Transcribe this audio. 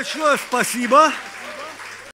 Большое спасибо.